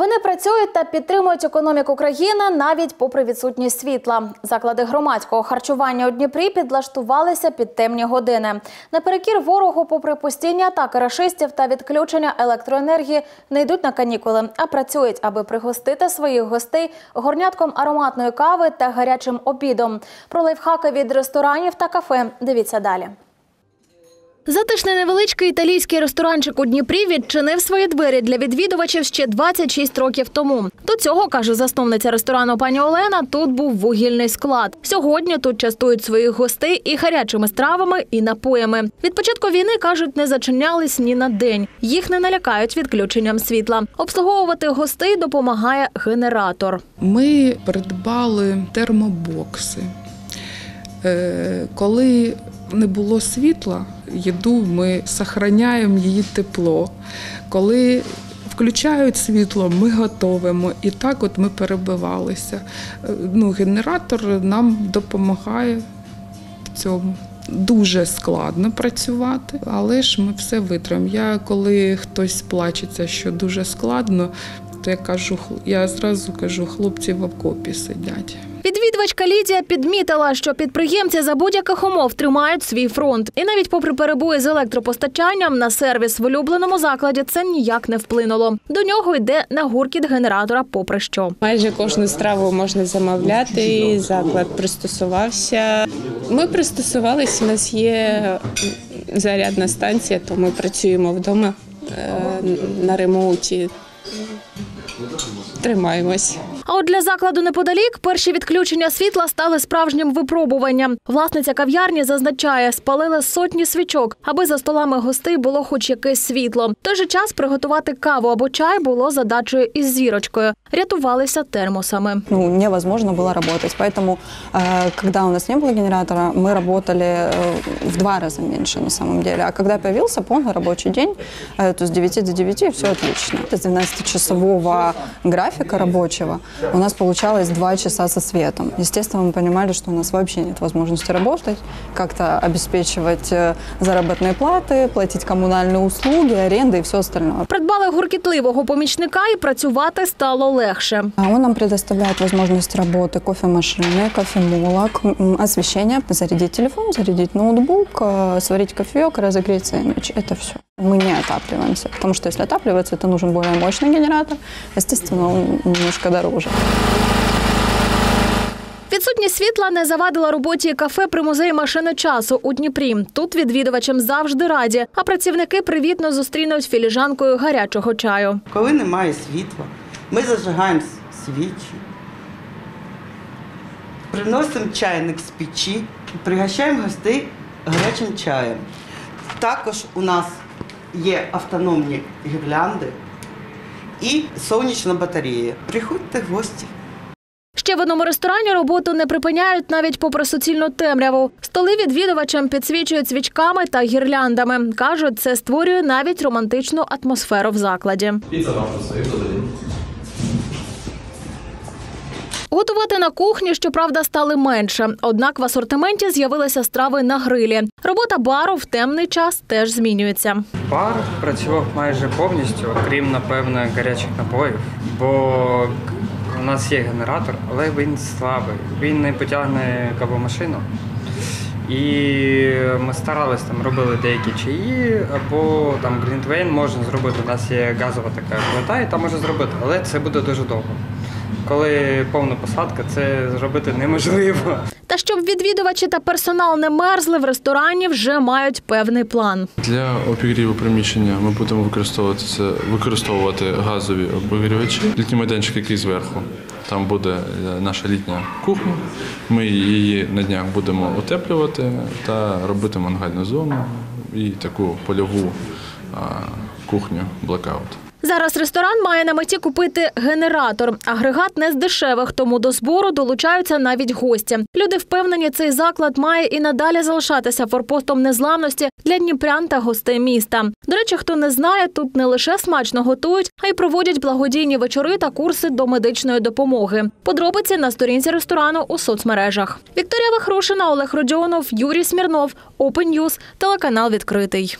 Вони працюють та підтримують економіку країни навіть попри відсутність світла. Заклади громадського харчування у Дніпрі підлаштувалися під темні години. Наперекір ворогу, попри постійні атаки рашистів та відключення електроенергії, не йдуть на канікули, а працюють, аби пригостити своїх гостей горнятком ароматної кави та гарячим обідом. Про лайфхаки від ресторанів та кафе дивіться далі. Затишний невеличкий італійський ресторанчик у Дніпрі відчинив свої двері для відвідувачів ще 26 років тому. До цього каже засновниця ресторану пані Олена. Тут був вугільний склад. Сьогодні тут частують своїх гостей і гарячими стравами, і напоями. Від початку війни кажуть, не зачинялись ні на день. Їх не налякають відключенням світла. Обслуговувати гостей допомагає генератор. Ми придбали термобокси. Е, Коли не було світла, їду ми сохраняємо її тепло. Коли включають світло, ми готовимо. І так от ми перебивалися. Е, Ну, генератор нам допомагає в цьому. Дуже складно працювати, але ж ми все витримаємо. Я коли хтось плачеться, що дуже складно, то я кажу, я зразу кажу, хлопці в окопі сидять. Відвідувачка Лідія підмітила, що підприємці за будь-яких умов тримають свій фронт. І навіть попри перебої з електропостачанням на сервіс в улюбленому закладі це ніяк не вплинуло. До нього йде на гуркіт генератора попри що. Майже кожну страву можна замовляти. і Заклад пристосувався. Ми пристосувалися. У нас є зарядна станція, то ми працюємо вдома е, на ремоуті. Тримаємось. А от для закладу неподалік перші відключення світла стали справжнім випробуванням. Власниця кав'ярні зазначає, спалили сотні свічок, аби за столами гостей було хоч якесь світло. В той же час приготувати каву або чай було задачею із зірочкою. Рятувалися термосами. ну, невозможно было работать. Поэтому, э, когда у нас не было генератора, мы работали э, в два раза меньше на самом деле. А когда появился полный рабочий день, э, то с 9 до 9 все отлично. С 12-часового графика рабочего у нас получалось 2 часа со светом. Естественно, мы понимали, что у нас вообще нет возможности работать, как-то обеспечивать э, заработные платы, платить коммунальные услуги, аренды и все остальное. Придбали гуркітливого помічника і працювати стало легше. А Он нам предоставляет возможность работы кофемашины, кофемолок, м, освещение, зарядить телефон, зарядить ноутбук, э, сварить кофеек, разогреть сэндвич. Это все. Мы не отапливаемся, потому что если отапливаться, то нужен более мощный генератор. Естественно, он немножко дороже. Відсутність світла не завадила роботі кафе при музеї машини часу у Дніпрі. Тут відвідувачам завжди раді, а працівники привітно зустрінуть філіжанкою гарячого чаю. Коли немає світла, ми зажигаємо свічі, приносимо чайник з печі пригощаємо гостей гарячим чаєм. Також у нас є автономні гірлянди і сонячна батарея. Приходьте в гості. Ще в одному ресторані роботу не припиняють навіть попри суцільну темряву. Столи відвідувачам підсвічують свічками та гірляндами. Кажуть, це створює навіть романтичну атмосферу в закладі. Готувати на кухні, щоправда, стали менше. Однак в асортименті з'явилися страви на грилі. Робота бару в темний час теж змінюється. Бар працював майже повністю, окрім, напевно, гарячих напоїв, бо у нас є генератор, але він слабий. Він не потягне кавомашину. І ми старалися там робили деякі чаї, або там Глінтвейн можна зробити. У нас є газова така плита, і там можна зробити, але це буде дуже довго. Коли повна посадка, це зробити неможливо. Та щоб відвідувачі та персонал не мерзли, в ресторані вже мають певний план. Для обігріву приміщення ми будемо використовуватися, використовувати газові обігрівачі. Літній майданчик, який зверху. Там буде е, наша літня кухня. Ми її на днях будемо утеплювати та робити мангальну зону і таку польову кухню блекаут. Зараз ресторан має на меті купити генератор. Агрегат не з дешевих, тому до збору долучаються навіть гості. Люди впевнені, цей заклад має і надалі залишатися форпостом незламності для дніпрян та гостей міста. До речі, хто не знає, тут не лише смачно готують, а й проводять благодійні вечори та курси до медичної допомоги. Подробиці на сторінці ресторану у соцмережах. Вікторія Вахрушина, Олег Родіонов, Юрій Смірнов, Open News, телеканал відкритий.